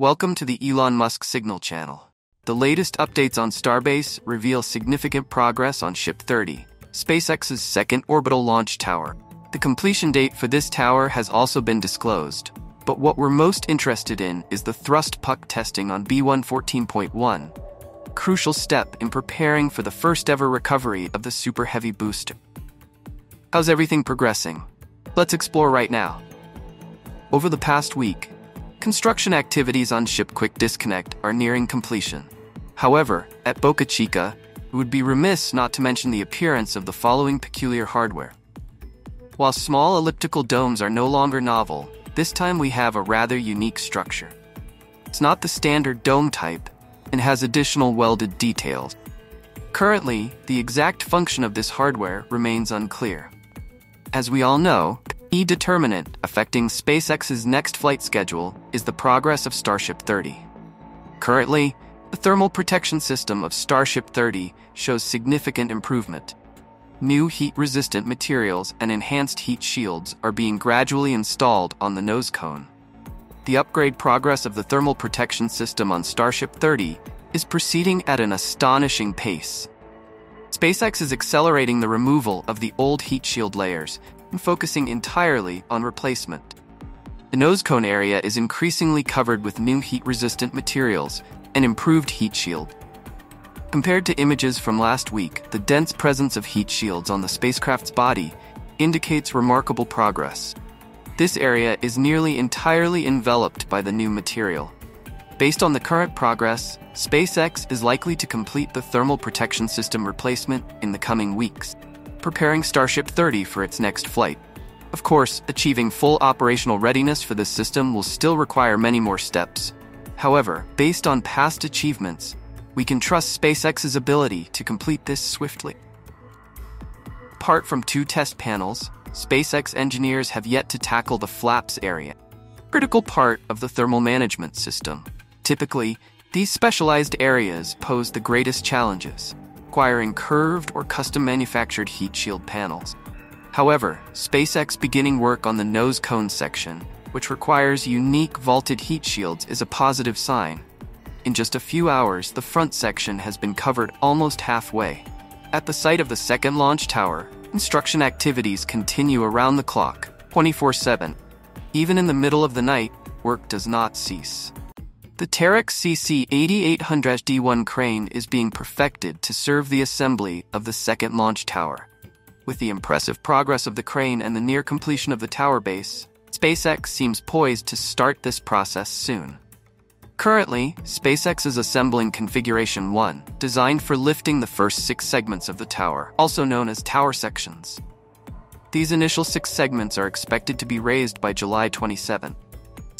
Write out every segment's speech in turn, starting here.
Welcome to the Elon Musk Signal channel. The latest updates on Starbase reveal significant progress on Ship 30, SpaceX's second orbital launch tower. The completion date for this tower has also been disclosed, but what we're most interested in is the thrust puck testing on B114.1, a crucial step in preparing for the first ever recovery of the Super Heavy booster. How's everything progressing? Let's explore right now. Over the past week, Construction activities on Ship Quick Disconnect are nearing completion. However, at Boca Chica, it would be remiss not to mention the appearance of the following peculiar hardware. While small elliptical domes are no longer novel, this time we have a rather unique structure. It's not the standard dome type and has additional welded details. Currently, the exact function of this hardware remains unclear. As we all know, key determinant affecting SpaceX's next flight schedule is the progress of Starship 30. Currently, the thermal protection system of Starship 30 shows significant improvement. New heat resistant materials and enhanced heat shields are being gradually installed on the nose cone. The upgrade progress of the thermal protection system on Starship 30 is proceeding at an astonishing pace. SpaceX is accelerating the removal of the old heat shield layers focusing entirely on replacement. The nose cone area is increasingly covered with new heat resistant materials and improved heat shield. Compared to images from last week, the dense presence of heat shields on the spacecraft's body indicates remarkable progress. This area is nearly entirely enveloped by the new material. Based on the current progress, SpaceX is likely to complete the thermal protection system replacement in the coming weeks preparing Starship 30 for its next flight. Of course, achieving full operational readiness for this system will still require many more steps. However, based on past achievements, we can trust SpaceX's ability to complete this swiftly. Apart from two test panels, SpaceX engineers have yet to tackle the flaps area, critical part of the thermal management system. Typically, these specialized areas pose the greatest challenges requiring curved or custom manufactured heat shield panels. However, SpaceX beginning work on the nose cone section, which requires unique vaulted heat shields, is a positive sign. In just a few hours, the front section has been covered almost halfway. At the site of the second launch tower, construction activities continue around the clock, 24 7. Even in the middle of the night, work does not cease. The Terex CC8800D1 crane is being perfected to serve the assembly of the second launch tower. With the impressive progress of the crane and the near completion of the tower base, SpaceX seems poised to start this process soon. Currently, SpaceX is assembling Configuration 1, designed for lifting the first six segments of the tower, also known as tower sections. These initial six segments are expected to be raised by July 27.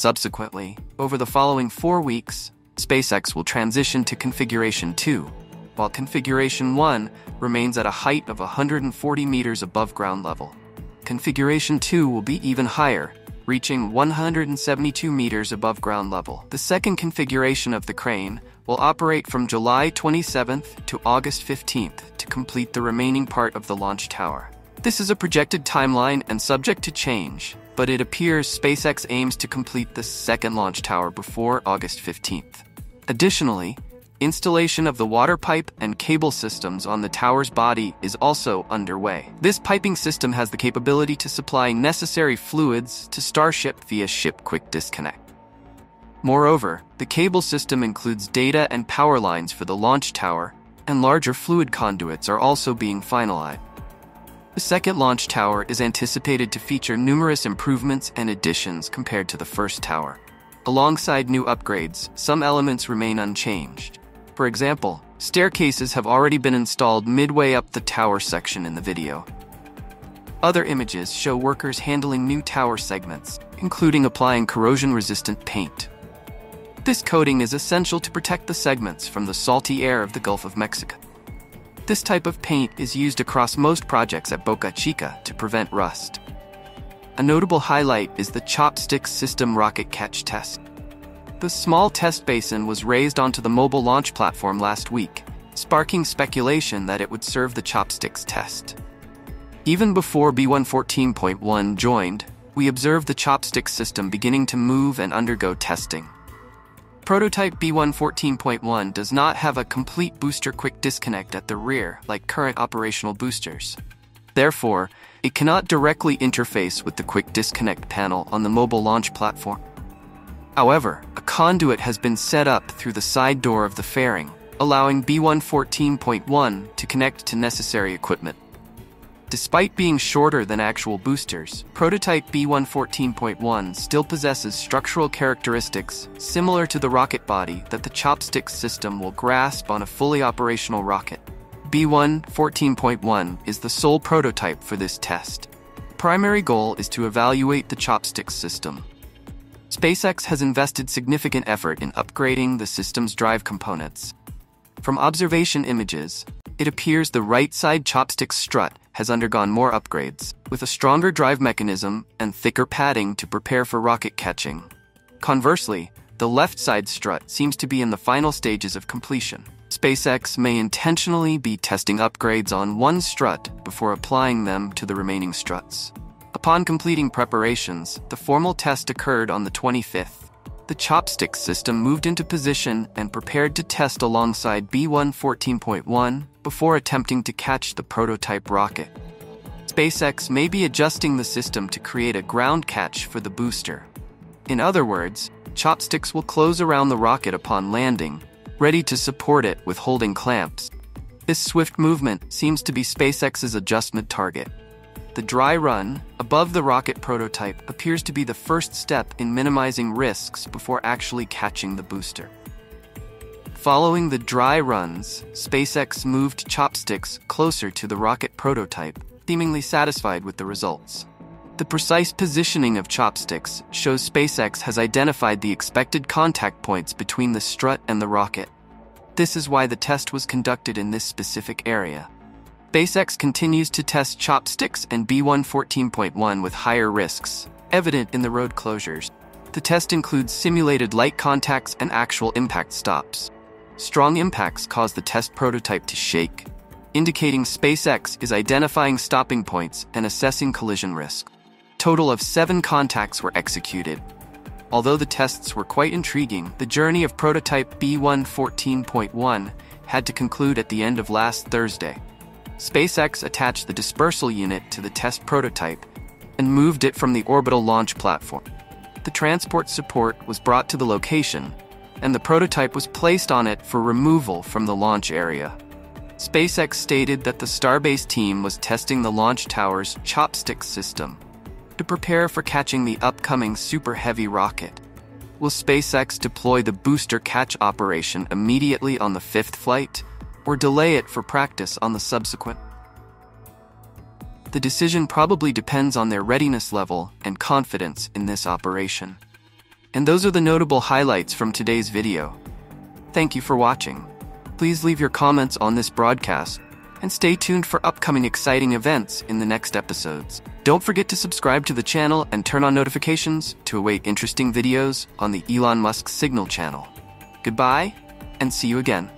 Subsequently, over the following four weeks, SpaceX will transition to Configuration 2, while Configuration 1 remains at a height of 140 meters above ground level. Configuration 2 will be even higher, reaching 172 meters above ground level. The second configuration of the crane will operate from July 27th to August 15th to complete the remaining part of the launch tower. This is a projected timeline and subject to change, but it appears SpaceX aims to complete the second launch tower before August 15th. Additionally, installation of the water pipe and cable systems on the tower's body is also underway. This piping system has the capability to supply necessary fluids to Starship via Ship Quick Disconnect. Moreover, the cable system includes data and power lines for the launch tower, and larger fluid conduits are also being finalized. The second launch tower is anticipated to feature numerous improvements and additions compared to the first tower. Alongside new upgrades, some elements remain unchanged. For example, staircases have already been installed midway up the tower section in the video. Other images show workers handling new tower segments, including applying corrosion resistant paint. This coating is essential to protect the segments from the salty air of the Gulf of Mexico. This type of paint is used across most projects at Boca Chica to prevent rust. A notable highlight is the chopstick system rocket catch test. The small test basin was raised onto the mobile launch platform last week, sparking speculation that it would serve the chopsticks test. Even before B114.1 joined, we observed the chopstick system beginning to move and undergo testing. Prototype B1 14.1 does not have a complete booster quick disconnect at the rear like current operational boosters. Therefore, it cannot directly interface with the quick disconnect panel on the mobile launch platform. However, a conduit has been set up through the side door of the fairing, allowing B1 14.1 to connect to necessary equipment. Despite being shorter than actual boosters, prototype B1 14.1 still possesses structural characteristics similar to the rocket body that the chopsticks system will grasp on a fully operational rocket. B1 14.1 is the sole prototype for this test. Primary goal is to evaluate the chopsticks system. SpaceX has invested significant effort in upgrading the system's drive components. From observation images, it appears the right side chopstick strut has undergone more upgrades, with a stronger drive mechanism and thicker padding to prepare for rocket catching. Conversely, the left side strut seems to be in the final stages of completion. SpaceX may intentionally be testing upgrades on one strut before applying them to the remaining struts. Upon completing preparations, the formal test occurred on the 25th. The chopstick system moved into position and prepared to test alongside B1 14.1 before attempting to catch the prototype rocket. SpaceX may be adjusting the system to create a ground catch for the booster. In other words, chopsticks will close around the rocket upon landing, ready to support it with holding clamps. This swift movement seems to be SpaceX's adjustment target. The dry run, above the rocket prototype, appears to be the first step in minimizing risks before actually catching the booster. Following the dry runs, SpaceX moved chopsticks closer to the rocket prototype, seemingly satisfied with the results. The precise positioning of chopsticks shows SpaceX has identified the expected contact points between the strut and the rocket. This is why the test was conducted in this specific area. SpaceX continues to test chopsticks and B1 14.1 with higher risks, evident in the road closures. The test includes simulated light contacts and actual impact stops. Strong impacts cause the test prototype to shake, indicating SpaceX is identifying stopping points and assessing collision risk. Total of seven contacts were executed. Although the tests were quite intriguing, the journey of prototype B1 14.1 had to conclude at the end of last Thursday. SpaceX attached the dispersal unit to the test prototype and moved it from the orbital launch platform. The transport support was brought to the location and the prototype was placed on it for removal from the launch area. SpaceX stated that the Starbase team was testing the launch tower's chopstick system to prepare for catching the upcoming Super Heavy rocket. Will SpaceX deploy the booster catch operation immediately on the fifth flight, or delay it for practice on the subsequent? The decision probably depends on their readiness level and confidence in this operation. And those are the notable highlights from today's video. Thank you for watching. Please leave your comments on this broadcast and stay tuned for upcoming exciting events in the next episodes. Don't forget to subscribe to the channel and turn on notifications to await interesting videos on the Elon Musk Signal channel. Goodbye, and see you again.